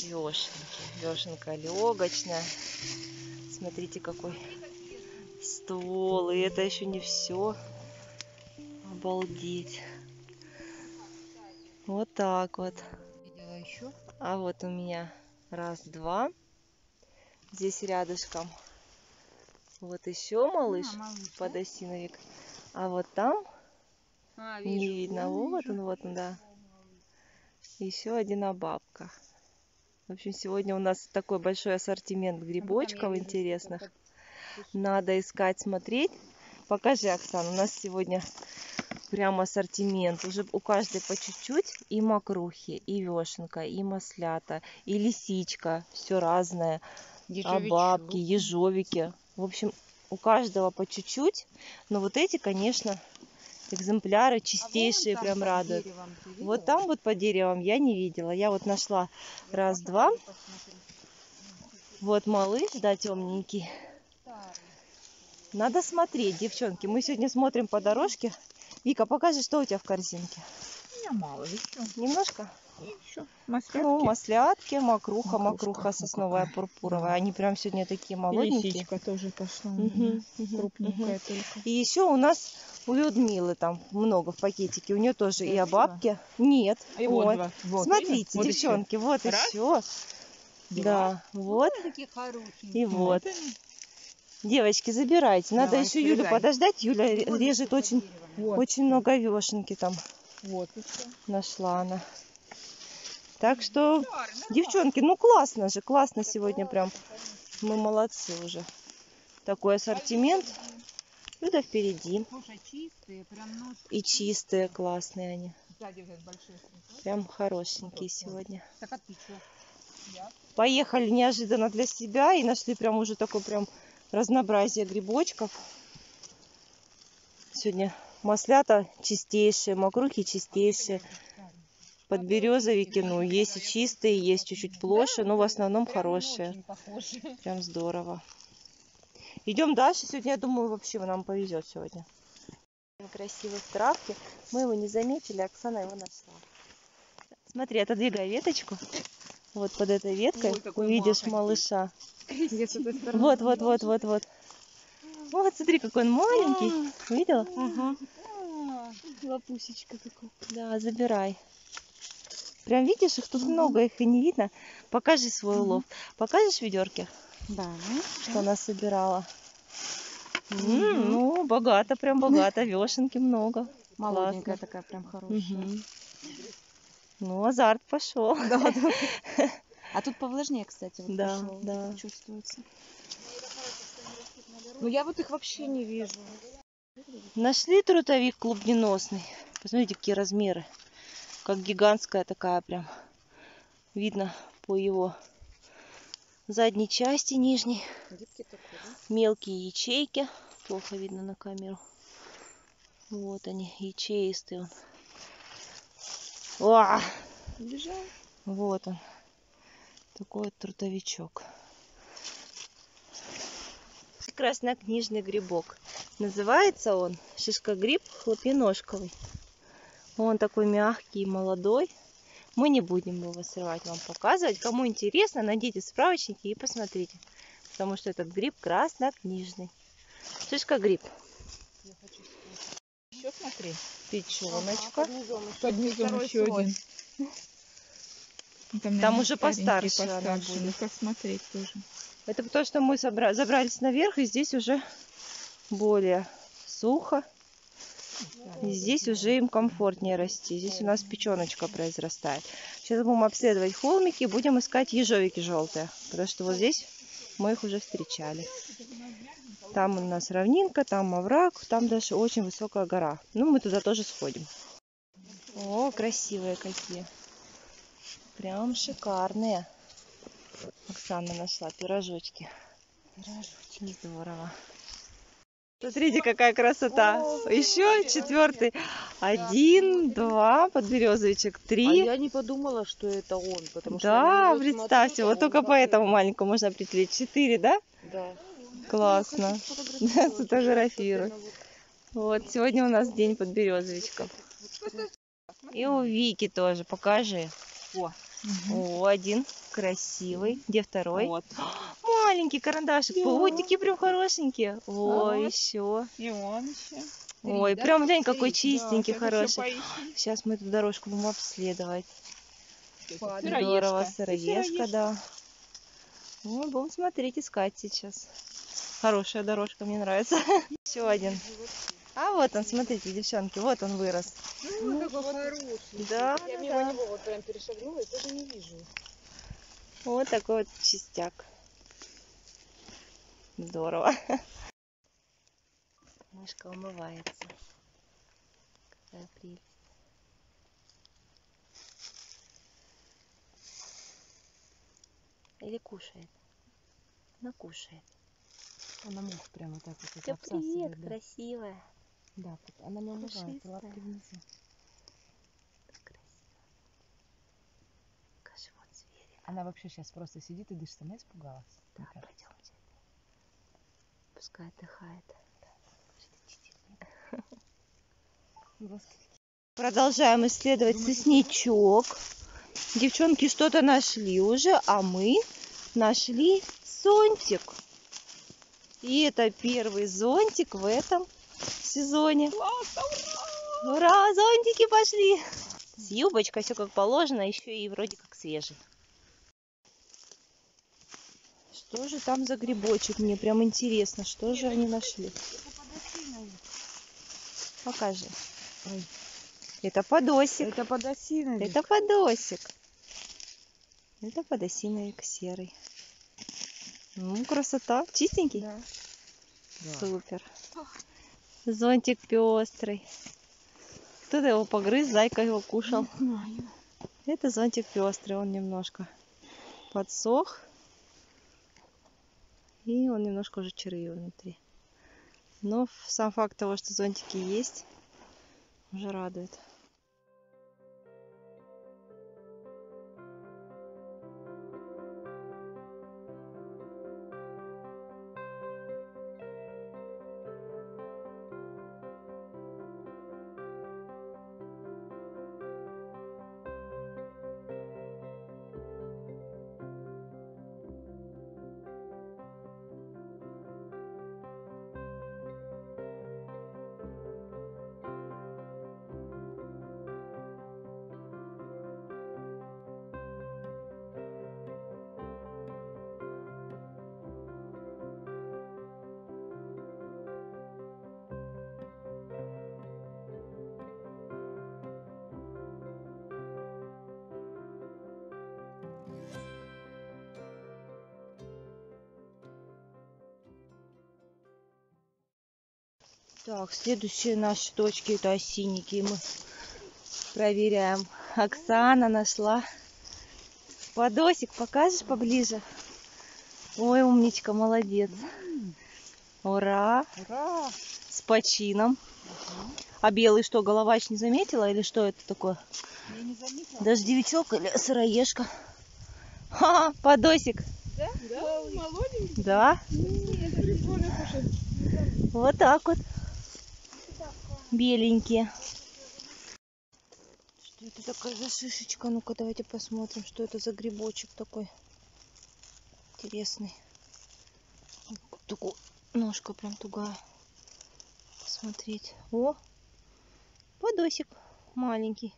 Вешенки. Вешенка легочная. Смотрите, какой ствол. И это еще не все. Обалдеть. Вот так вот. А вот у меня раз, два. Здесь рядышком. Вот еще малыш, А, малыш, подосиновик. А вот там А, не вижу. видно. Вон Вот он, вот он, да. Еще один бабка. В общем, сегодня у нас такой большой ассортимент там грибочков интересных. Надо искать, смотреть. Покажи, Оксана, у нас сегодня прям ассортимент. Уже у каждой по чуть-чуть. И мокрухи, и вешенка, и маслята, и лисичка. Все разное. А бабки, ежовики. В общем, у каждого по чуть-чуть. Но вот эти, конечно, экземпляры А чистейшие, там прям радуют. деревом Вот там вот по деревам я не видела. Я вот нашла Я раз, два. посмотрю. Вот малыш, да, темненький. Надо смотреть, девчонки. Мы сегодня смотрим по дорожке. Вика, покажи, что у тебя в корзинке. У меня мало еще. Немножко? Еще Ну, маслятки, макруха, макруха ну сосновая, какая. пурпуровая. Да. Они прям сегодня такие молоденькие. Лисичка тоже пошла. у Мгм, меня. мгм, Крупненькая мгм. только. И еще у нас у Людмилы там много в пакетике. У нее тоже и обабки. Нет. И вот. Вот, Смотрите? Вот еще. девчонки, вот Раз. еще. Два. Да, вот. И вот. Девочки, забирайте. Надо Давай, еще Юлю срезай. подождать. Юля ре- режет очень, Вот. очень много вешенки там Вот еще. нашла она. Так что, девчонки, ну классно же, классно сегодня прям. Мы молодцы уже. Такой ассортимент. Люда впереди. Слушай, чистые, прям нос. И чистые, классные они. Прям хорошенькие сегодня. Так а ты что? Поехали неожиданно для себя и нашли прям уже такое прям разнообразие грибочков. Сегодня маслята чистейшие, мокрухи чистейшие. Подберезовики, ну, есть и чистые, есть чуть-чуть плоше, но в основном хорошие. Прям здорово. Идем дальше. Сегодня, я думаю, вообще нам повезет сегодня. Красивый в травке. Мы его не заметили, Оксана его нашла. Смотри, отодвигай веточку. Вот под этой веткой Ой, увидишь махонький. малыша. Вот, вот, вот, вот, вот. Вот, смотри, какой он маленький. Видела? Ага. Лапусечка такой. Да, забирай. Прям видишь, их тут много, их и не видно. Покажи свой улов. Покажешь ведерки, Да. что она собирала? М, Мгм. Ну, богато, прям богато. Вешенки много. Молоденькая Классно. такая прям хорошая. Мгм. Ну, азарт пошел. Да, да. А тут повлажнее, кстати, вот Да, пошёл, да. чувствуется. Ну я вот их вообще не вижу. Нашли трутовик клубненосный. Посмотрите, какие размеры. Как гигантская такая прям. Видно по его задней части нижней. Такой, да? Мелкие ячейки. Плохо видно на камеру. Вот они, ячеистый он. Убежал. Вот он. Такой вот трутовичок. Краснокнижный грибок. Называется он шишкогриб хлопьеножковый. Он такой мягкий молодой. Мы не будем его срывать, вам показывать. Кому интересно, найдите справочники и посмотрите. Потому что этот гриб краснокнижный. Шишкогриб. Еще смотри. Печеночка. Под низом еще слой. один. Ну, Там, Там наверное, уже постарше она постарше. будет. Посмотреть тоже. Это потому что мы забрались наверх, и здесь уже более сухо. И здесь уже им комфортнее расти. Здесь у нас печеночка произрастает. Сейчас будем обследовать холмики, будем искать ежовики желтые. Потому что вот здесь мы их уже встречали. Там у нас равнинка, там овраг, там даже очень высокая гора. Ну, мы туда тоже сходим. О, красивые какие. Прям шикарные. Оксана нашла пирожочки. Пирожочки. Здорово. Смотрите, какая красота. Еще четвертый. Один, два, подберезовичек, А три. я не подумала, что это он, потому что Да, него представьте, смотрю, вот а только по этому маленькому можно определить. Четыре, да? Да. Классно. Да, сфотографируй. Вот, сегодня у нас день подберезовичков. И у Вики тоже, покажи. О. О, один. Красивый. Где второй? Вот. Маленький карандашик. Да. такие прям хорошенькие. Ой, вот. еще. И он еще. Ой, прям глянь, какой чистенький, Да, хороший. Сейчас мы эту дорожку будем обследовать. Сыроежка. Здорово, сыроежка, да. Ну, будем смотреть, искать сейчас. Хорошая дорожка, мне нравится. Еще один. А вот он, смотрите, девчонки, вот он вырос. Ну, какой хороший. Да, Я да, мимо да. него вот прям перешагнула и тоже не вижу. Вот такой вот чистяк. Здорово. Мышка умывается. Какая прелесть. Или кушает? Она кушает. Она мух прямо так вот Всё, привет, красивая. Да, она не умывается, Пушистая. лапки внизу. Так красиво. Покажи вот зверя. Она вообще сейчас просто сидит и дышит. Она испугалась. Так, пойдемте. Пускай отдыхает. Продолжаем исследовать сосничок. Девчонки что-то нашли уже, а мы нашли зонтик. И это первый зонтик в этом сезоне. Ура, зонтики пошли! С юбочкой все как положено, еще и вроде как свежий. Что же там за грибочек? Мне прям интересно, что же они нашли. Покажи. Ой. Это подосик. Это подосиновик. Это подосик. Это подосиновик серый. Ну, красота. Чистенький? Да. Супер. Зонтик пестрый. Кто-то его погрыз, зайка его кушал. Это зонтик пестрый, он немножко подсох. И он немножко уже червивый внутри. Но сам факт того, что зонтики есть, уже радует. Так, следующие наши точки это осинники. Мы проверяем. Оксана нашла подосик. Покажешь поближе? Ой, умничка, молодец. Ура! Ура! С почином. А белый что, головач не заметила или что это такое? Я не заметила. Дождевичок или сыроежка? Ха, подосик. Да? Да, молоденький. Да, Это прикольно, слушай. вот так вот. Беленькие. Что это такая за шишечка? Ну-ка, давайте посмотрим, что это за грибочек такой. Интересный. Такой ножка прям тугая. Посмотреть. О, подосик маленький.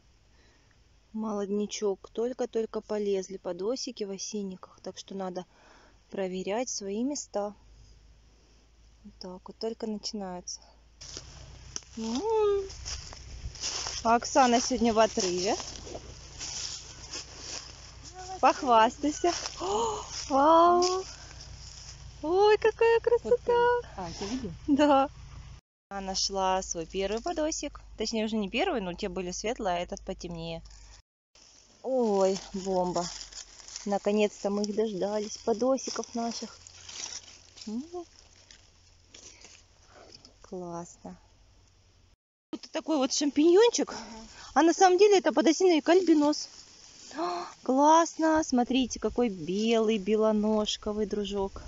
Молодничок. Только-только полезли подосики в осинниках. Так что надо проверять свои места. Вот так вот, только начинается. А Оксана сегодня в отрыве. Похвастайся. О, Вау! Ой, какая красота! А, ты видел? Да. Она нашла свой первый подосик. Точнее, уже не первый, но те были светлые, а этот потемнее. Ой, бомба. Наконец-то мы их дождались, подосиков наших. М. Классно. Вот такой вот шампиньончик. А на самом деле это подосиновик альбинос. А, Классно! Смотрите, какой белый, белоножковый дружок.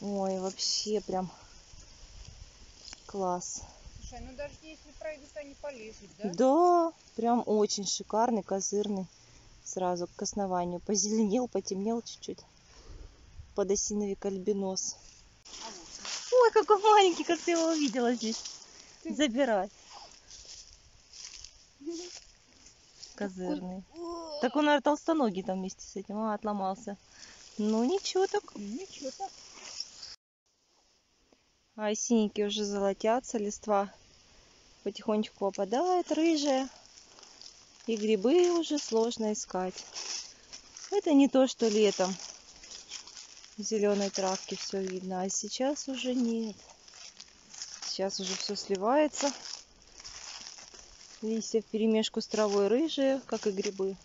Ой, вообще прям класс. Слушай, ну даже если пройдут, они полезут, да? Да, прям очень шикарный, козырный. сразу к основанию. Позеленел, потемнел чуть-чуть. Подосиновик альбинос. Ой, какой маленький, как ты его увидела здесь. Забирай. Козырный. Так он, наверное, толстоногий там вместе с этим. А, отломался. Ну, ничего так. Ничего так. А синенькие уже золотятся, листва потихонечку опадает, рыжая. И грибы уже сложно искать. Это не то, что летом. В зеленой травке все видно, а сейчас уже нет. Сейчас уже все сливается. Листья в перемешку с травой рыжие, как и грибы.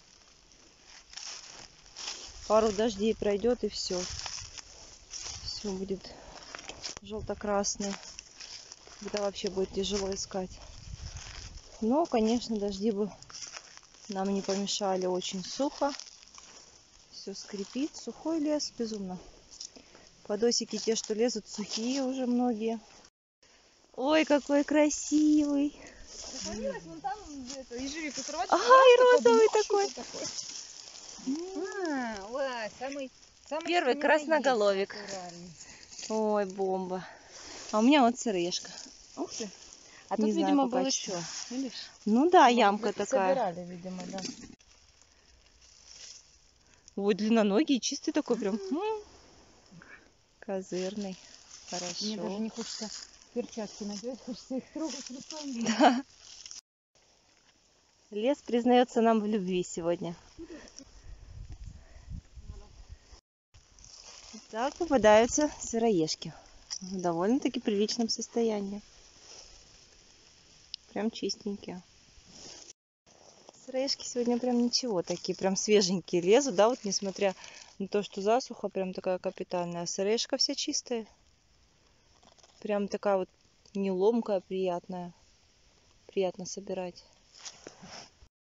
Пару дождей пройдет и все. Все будет желто-красный. Когда вообще будет тяжело искать. Но, конечно, дожди бы нам не помешали. Очень сухо. Все скрипит. Сухой лес. Безумно. Подосики те, что лезут, сухие уже многие. Ой, какой красивый. Вон там это. Ага, и розовый такой. А, ой, самый, самый Первый красноголовик. Ой, бомба. А у меня вот сырешка. Ух ты. А Не тут, знаю, видимо, пока был чё. еще. Видишь? Ну да, ямка такая. Собирали, видимо, да. Ой, длинноногий, чистый такой прям. Козырный. Хорошо. Мне даже не хочется перчатки надеть, хочется их трогать руками. Да. Лес признается нам в любви сегодня. Так попадаются сыроежки. В довольно-таки приличном состоянии. Прям чистенькие. Сыроежки сегодня прям ничего такие, прям свеженькие лезут, да, вот несмотря на то, что засуха прям такая капитальная. Сыроежка вся чистая. Прям такая вот неломкая, приятная. Приятно собирать.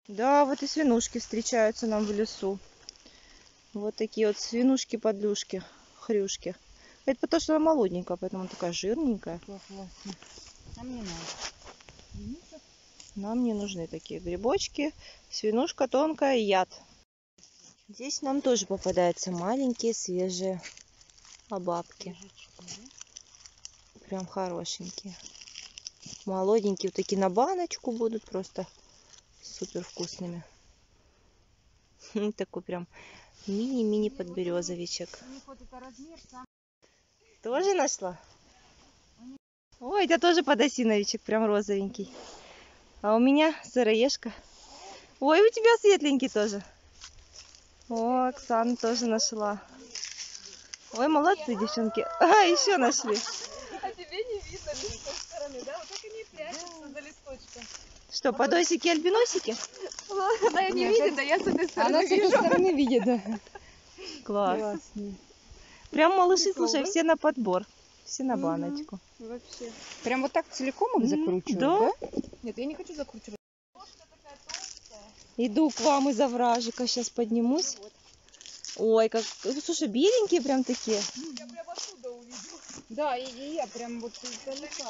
Да, вот и свинушки встречаются нам в лесу. Вот такие вот свинушки-подлюшки, хрюшки. Это потому что она молоденькая, поэтому такая жирненькая. А мне надо. Нам не нужны такие грибочки. Свинушка тонкая, яд. Здесь нам тоже попадаются маленькие свежие обабки. Прям хорошенькие. Молоденькие, вот такие на баночку будут просто супер вкусными. Такой прям мини-мини подберезовичек. Тоже нашла? Ой, это тоже подосиновичек, прям розовенький. А у меня сыроежка. Ой, у тебя светленький тоже. О, Оксана тоже нашла. Ой, молодцы, девчонки. А, еще нашли. А тебе не видно с стороны, да? Вот так они прячутся за листочком. Что, подосики, альбиносики? Она не видит, а я с этой Она с этой стороны видит, да. Класс. Прям малыши, слушай, все на подбор. Все на баночку. Вообще. Прям вот так целиком их да. да? Нет, я не хочу закручивать. Иду к вам из овражика, сейчас поднимусь. Ой, как, слушай, беленькие прям такие. Я прям оттуда увидела. Да, и, и я прям вот издалека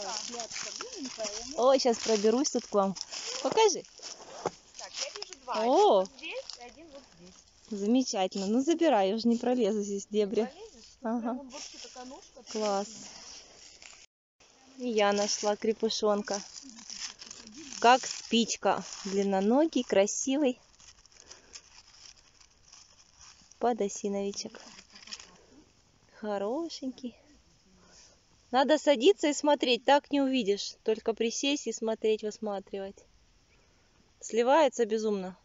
Ой, сейчас проберусь тут к вам. Покажи. Так, я вижу два. О, Один здесь, один вот здесь. замечательно. Ну забирай, я уже не пролезу здесь дебри. Ага. Прям вот вообще такая ножка. Класс. И я нашла крепышонка. Как спичка. Длинноногий, красивый. Подосиновичек. Хорошенький. Надо садиться и смотреть, так не увидишь. Только присесть и смотреть, высматривать. Сливается безумно.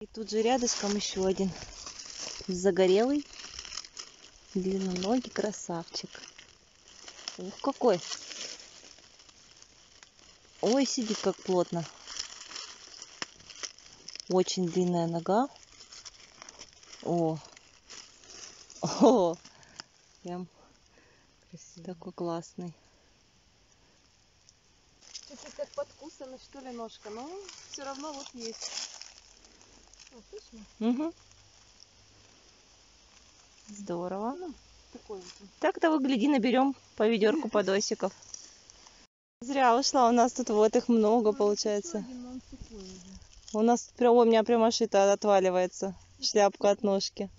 И тут же рядышком еще один. Загорелый, длинноногий красавчик. Ух, какой. Ой, сидит как плотно. Очень длинная нога. О. О. Прям Красиво. такой классный. Чуть-чуть как подкусана, что ли, ножка, но все равно вот есть. О, слышно? Угу. Здорово. Такой вот. он. Так-то вы гляди, наберем по ведерку подосиков. Зря ушла, у нас тут вот их много Ой, получается. У нас прям, у меня прямо шито отваливается шляпка от ножки.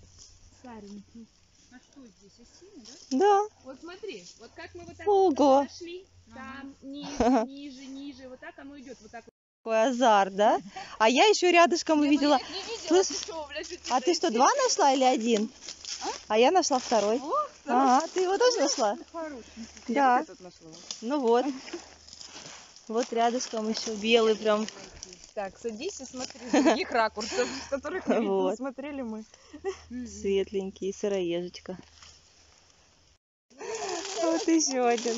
Старенький. А что здесь, осина, да? Да, Вот смотри, вот как мы вот так Ого. пошли, там ниже, ниже, ниже, вот так оно идет, вот так. вот. какой азарт, да? А я еще рядышком увидела. Я не видела, Слышь, что, А ты что, два нашла или один? А я нашла второй. Ох, Ага, ты его тоже нашла? Да. этот нашла. Ну вот. Вот рядышком еще белый прям. Так, садись и смотри с других ракурсов, с которых не Вот. смотрели мы. Светленький, сыроежечка. Вот еще один.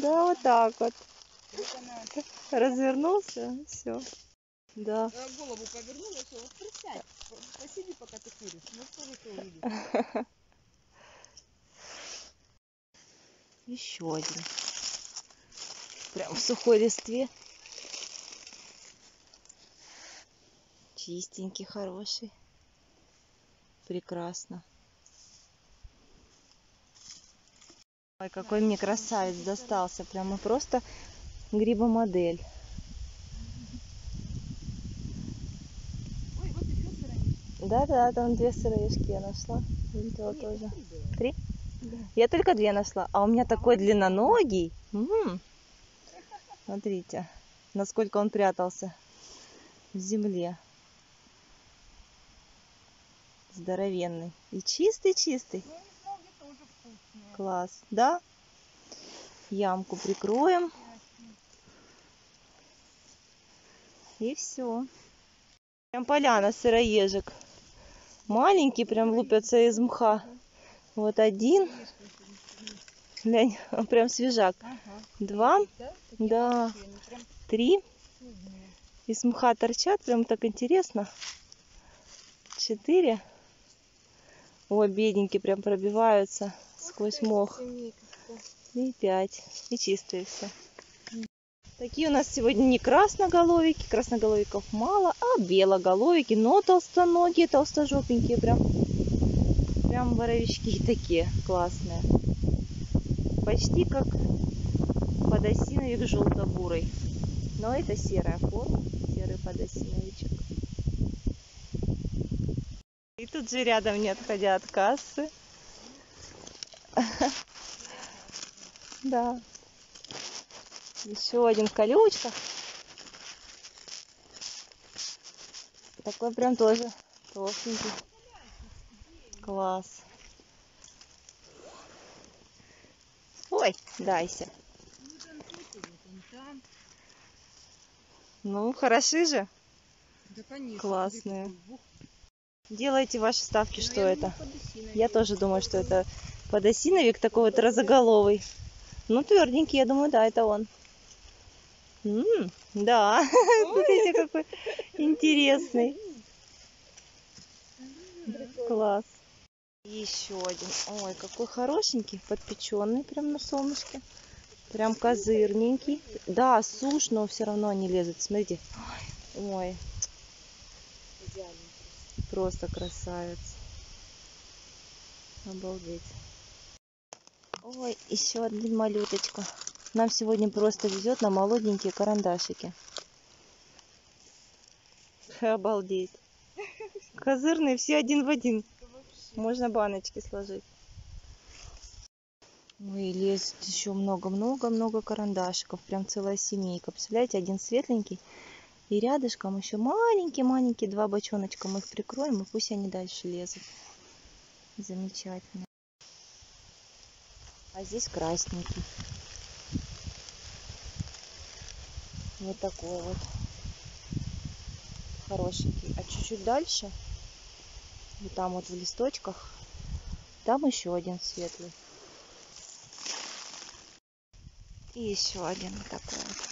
Да, вот так вот. Развернулся, все. Да. Э, Голову повернула, все, вот присядь, по- посиди, пока ты куришь, ну что же ты увидишь? Еще один. Прям в сухой листве. Чистенький, хороший. Прекрасно. Ой, какой мне красавец достался. Прямо просто грибомодель. Да-да, там две сыроежки я нашла. Видела тоже. Три? Я только две нашла. А у меня такой длинноногий. М. Смотрите, насколько он прятался в земле. Здоровенный. И чистый-чистый. Ну. Класс. Да? Ямку прикроем. И все. Прям поляна сыроежек. Маленький прям лупятся из мха. Вот один. Глянь, он прям свежак. Два, Да? три. Из мха торчат, прям так интересно. Четыре. Ой, бедненькие прям пробиваются сквозь мох. И пять. И чистые все. Такие у нас сегодня не красноголовики, красноголовиков мало, а белоголовики, но толстоногие, толстожопенькие, прям, прям боровички такие классные. Почти как подосиновик желто-бурый. Но это серая форма, серый подосиновичек. Тут же рядом, не отходя от кассы. Да. Еще один в колючках. Такой прям тоже толстенький. Класс. Ой, дайся. Ну, хороши же. Да, конечно. Классные. Делайте ваши ставки, ну, что я это. думаю. Я тоже думаю, что это подосиновик такой вот разоголовый. Ну, тверденький, я думаю, да, это он. М, да, смотрите, какой интересный. Класс. Еще один. Ой, какой хорошенький, подпеченный прям на солнышке. Прям козырненький. Да, сушь, но все равно они лезут. Смотрите. Ой, просто красавец. Обалдеть. Ой, еще один малюточка. Нам сегодня просто везет на молоденькие карандашики. Обалдеть. Козырные все один в один. Можно баночки сложить. Ой, лезет еще много-много-много карандашиков. Прям целая семейка. Представляете, один светленький. И рядышком еще маленькие-маленькие два бочоночка. Мы их прикроем, и пусть они дальше лезут. Замечательно. А здесь красненький. Вот такой вот. Хорошенький. А чуть-чуть дальше, вот там вот в листочках, там еще один светлый. И еще один такой вот.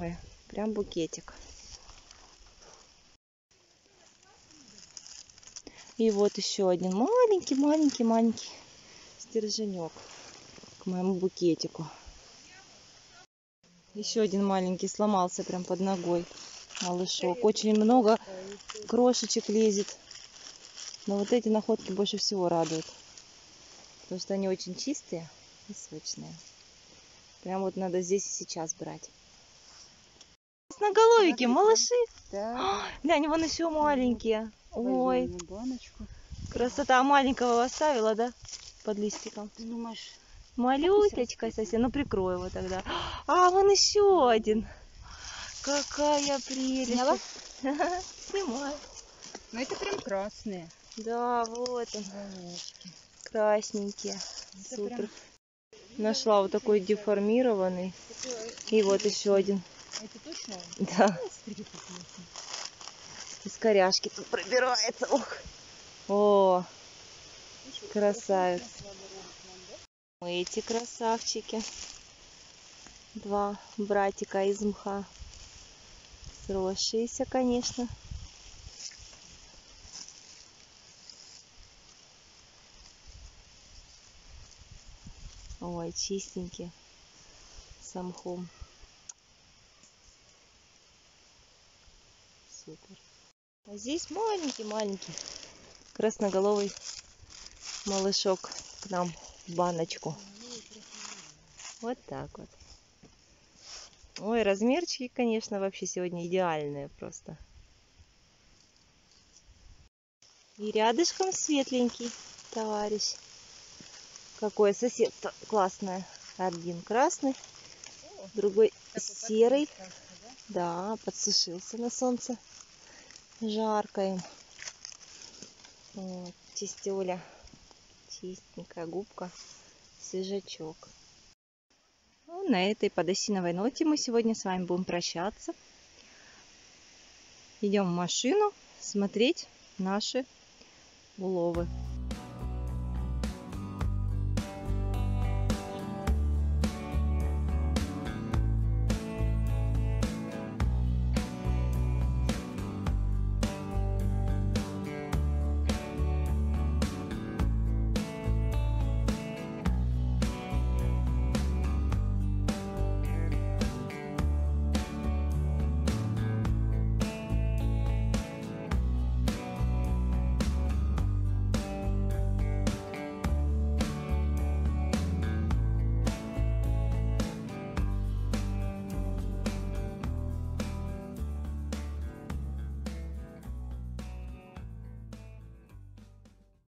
Ой, прям букетик. И вот еще один маленький, маленький, маленький стерженек к моему букетику. Еще один маленький сломался прям под ногой. Малышок. Очень много крошечек лезет. Но вот эти находки больше всего радуют. Потому что они очень чистые и сочные. Прям вот надо здесь и сейчас брать. Красноголовики, малыши. Да. Глянь, вон еще маленькие. Ой, красота. А Маленького оставила, да? Под листиком. Ты думаешь, Малюточка совсем. Ну, прикрою его тогда. А, вон еще один. Какая прелесть. Сняла? Снимаю. ну это прям красные. Да, вот он, красненькие. Это Супер. прям- Нашла вот такой деформированный. И вот еще один. Это точно? Да, из коряшки тут пробирается. Ох. О, красавец. Эти красавчики. Два братика из мха. Сросшиеся, конечно. Ой, чистенькие. С мхом. Супер. А здесь маленький-маленький красноголовый малышок к нам в баночку. Вот так вот. Ой, размерчики, конечно, вообще сегодня идеальные просто. И рядышком светленький товарищ. Какое соседство классное. Один красный, другой серый. Да, подсушился на солнце. Жарко им. Вот, чистюля. Чистенькая губка. Свежачок. Ну, на этой подосиновой ноте мы сегодня с вами будем прощаться. Идем в машину смотреть наши уловы.